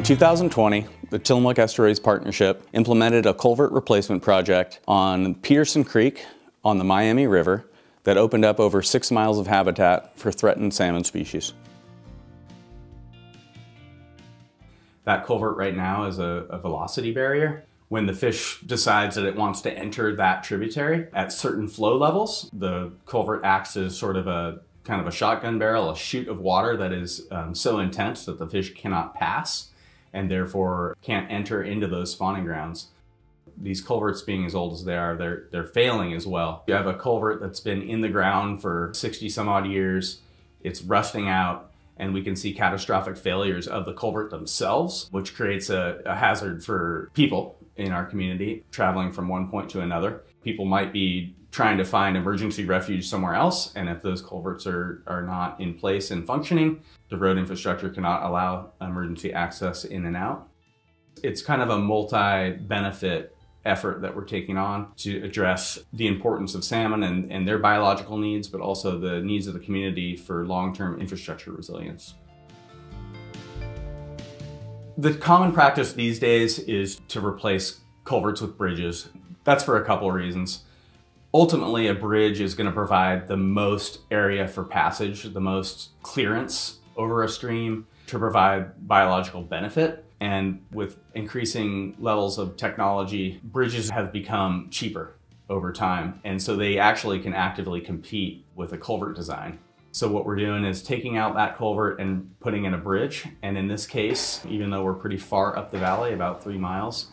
In 2020, the Tillamook Estuaries Partnership implemented a culvert replacement project on Peterson Creek on the Miami River that opened up over six miles of habitat for threatened salmon species. That culvert right now is a, a, velocity barrier. When the fish decides that it wants to enter that tributary at certain flow levels, the culvert acts as sort of a kind of a shotgun barrel, a chute of water that is um, so intense that the fish cannot pass and therefore can't enter into those spawning grounds. These culverts being as old as they are, they're, they're failing as well. You have a culvert that's been in the ground for 60 some odd years, it's rusting out, and we can see catastrophic failures of the culvert themselves, which creates a, a hazard for people in our community traveling from one point to another. People might be trying to find emergency refuge somewhere else. And if those culverts are, are not in place and functioning, the road infrastructure cannot allow emergency access in and out. It's kind of a multi-benefit effort that we're taking on to address the importance of salmon and, and their biological needs, but also the needs of the community for long-term infrastructure resilience. The common practice these days is to replace culverts with bridges. That's for a couple of reasons. Ultimately, a bridge is going to provide the most area for passage, the most clearance over a stream to provide biological benefit. And with increasing levels of technology, bridges have become cheaper over time. And so they actually can actively compete with a culvert design. So what we're doing is taking out that culvert and putting in a bridge. And in this case, even though we're pretty far up the valley, about three miles,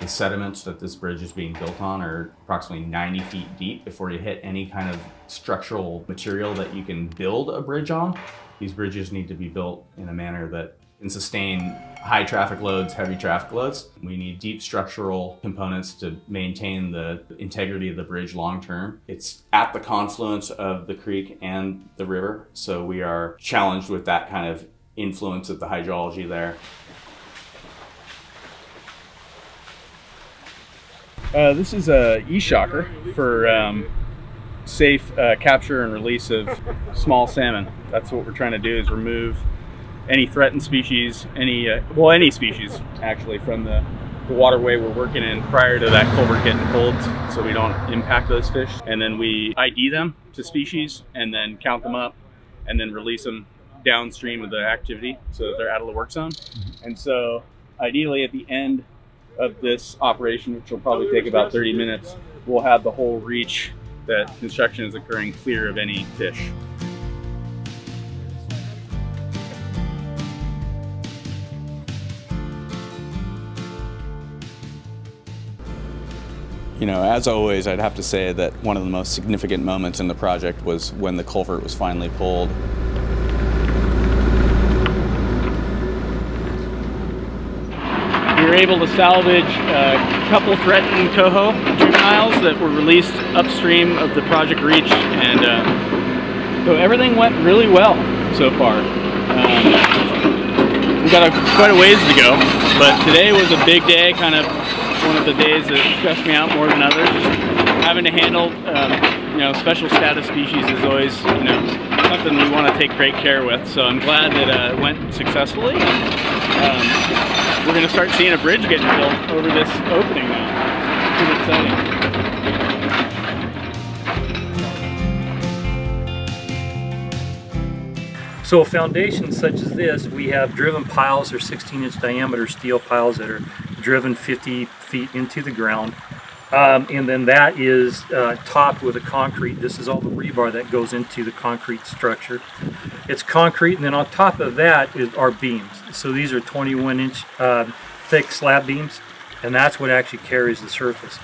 the sediments that this bridge is being built on are approximately 90 feet deep before you hit any kind of structural material that you can build a bridge on. These bridges need to be built in a manner that can sustain high traffic loads, heavy traffic loads. We need deep structural components to maintain the integrity of the bridge long term. It's at the confluence of the creek and the river, so we are challenged with that kind of influence of the hydrology there. Uh, this is a e-shocker for um, safe uh, capture and release of small salmon. That's what we're trying to do is remove any threatened species, any uh, well any species actually from the, the waterway we're working in prior to that culvert getting pulled so we don't impact those fish. And then we ID them to species and then count them up and then release them downstream of the activity so that they're out of the work zone. And so ideally at the end of this operation, which will probably take about 30 minutes, we'll have the whole reach that construction is occurring clear of any fish. You know, as always, I'd have to say that one of the most significant moments in the project was when the culvert was finally pulled were able to salvage a couple threatened coho juveniles that were released upstream of the project reach and uh, so everything went really well so far. Um, we've got a, quite a ways to go, but today was a big day, kind of one of the days that stressed me out more than others. Having to handle um, you know, special status species is always, you know, something we want to take great care with. So I'm glad that uh, it went successfully. Um, we're going to start seeing a bridge getting built over this opening now. Pretty exciting. So foundations such as this, we have driven piles or 16 inch diameter steel piles that are driven 50 feet into the ground. Um, and then that is uh, topped with a concrete. This is all the rebar that goes into the concrete structure. It's concrete, and then on top of that is our beams. So these are 21 inch uh, thick slab beams, and that's what actually carries the surface.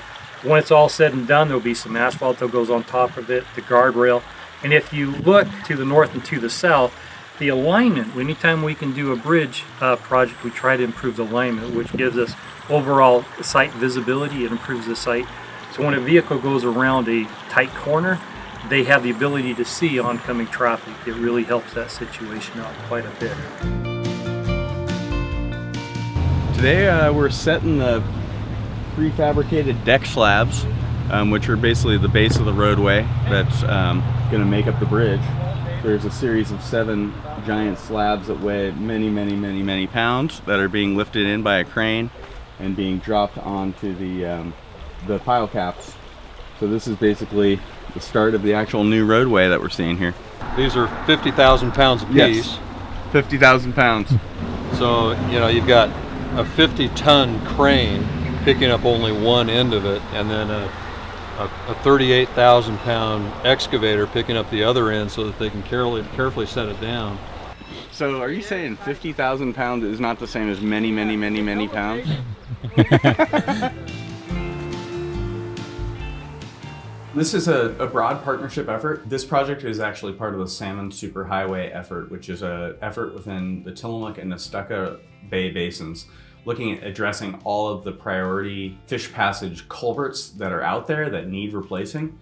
When it's all said and done, there'll be some asphalt that goes on top of it, the guardrail. And if you look to the north and to the south, the alignment, anytime we can do a bridge uh, project, we try to improve the alignment, which gives us overall site visibility. It improves the site. So when a vehicle goes around a tight corner, they have the ability to see oncoming traffic. It really helps that situation out quite a bit. Today uh, we're setting the prefabricated deck slabs, um, which are basically the base of the roadway that's um, going to make up the bridge. there's a series of seven giant slabs that weigh many, many, many, many pounds that are being lifted in by a crane and being dropped onto the, um, the pile caps. So this is basically the start of the actual new roadway that we're seeing here. These are 50,000 pounds apiece. Yes. 50,000 pounds. So, you know, you've got a 50 ton crane picking up only one end of it and then a, a, a 38,000 pound excavator picking up the other end so that they can carefully, carefully set it down. So are you saying 50,000 pounds is not the same as many, many, many, many pounds? This is a, a, broad partnership effort. This project is actually part of the Salmon Superhighway effort, which is an effort within the Tillamook and Nestucca Bay basins, looking at addressing all of the priority fish passage culverts that are out there that need replacing.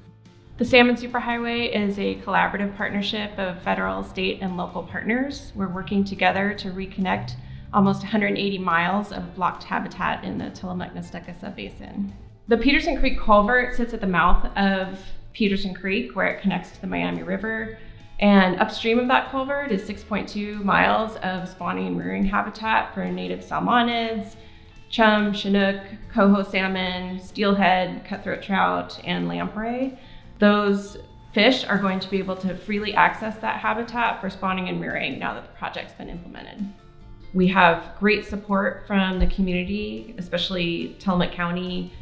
The Salmon Superhighway is a collaborative partnership of federal, state, and local partners. We're working together to reconnect almost 180 miles of blocked habitat in the Tillamook-Nestucca subbasin. The Peterson Creek culvert sits at the mouth of Peterson Creek where it connects to the Miami River. And upstream of that culvert is 6.2 miles of spawning and rearing habitat for native salmonids, chum, chinook, coho salmon, steelhead, cutthroat trout, and lamprey. Those fish are going to be able to freely access that habitat for spawning and rearing now that the project's been implemented. We have great support from the community, especially Tillamook County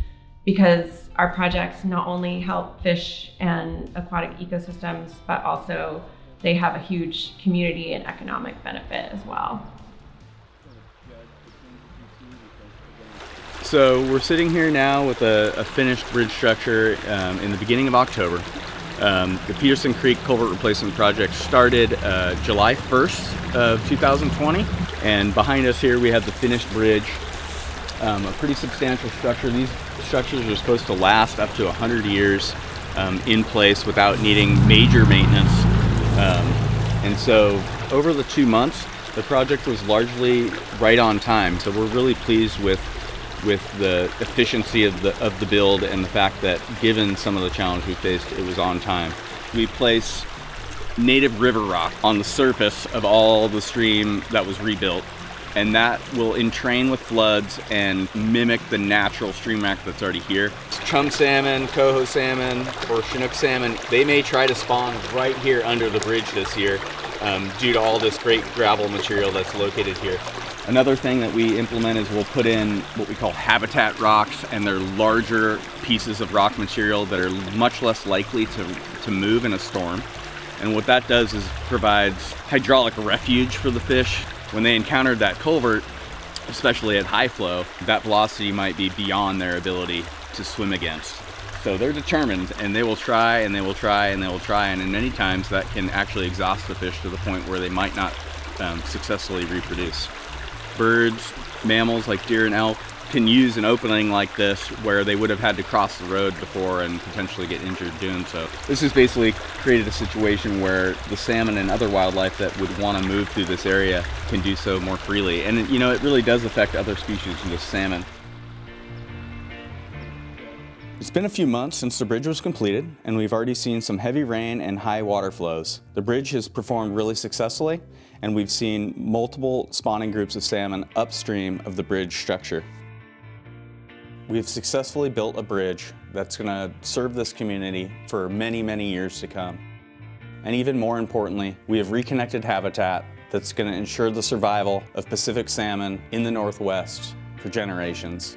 because our projects not only help fish and aquatic ecosystems, but also they have a huge community and economic benefit as well. So we're sitting here now with a, a finished bridge structure um, in the beginning of October. Um, the Peterson Creek Culvert Replacement Project started uh, July 1st of 2020 and behind us here we have the finished bridge um, a pretty substantial structure. These structures are supposed to last up to 100 years um, in place without needing major maintenance. Um, and so over the two months, the project was largely right on time. So we're really pleased with with the efficiency of the of the build and the fact that given some of the challenge we faced, it was on time. We place native river rock on the surface of all the stream that was rebuilt and that will entrain with floods and mimic the natural stream rack that's already here. Chum salmon, coho salmon, or chinook salmon, they may try to spawn right here under the bridge this year um, due to all this great gravel material that's located here. Another thing that we implement is we'll put in what we call habitat rocks, and they're larger pieces of rock material that are much less likely to, to move in a storm. And what that does is provides hydraulic refuge for the fish when they encountered that culvert, especially at high flow, that velocity might be beyond their ability to swim against. So they're determined and they will try and they will try and they will try and in many times that can actually exhaust the fish to the point where they might not um, successfully reproduce. Birds, mammals like deer and elk can use an opening like this where they would have had to cross the road before and potentially get injured doing so. This has basically created a situation where the salmon and other wildlife that would want to move through this area can do so more freely. And you know, it really does affect other species than just salmon. It's been a few months since the bridge was completed, and we've already seen some heavy rain and high water flows. The bridge has performed really successfully, and we've seen multiple spawning groups of salmon upstream of the bridge structure. We've successfully built a bridge that's going to serve this community for many, many years to come. And even more importantly, we have reconnected habitat that's going to ensure the survival of Pacific salmon in the Northwest for generations.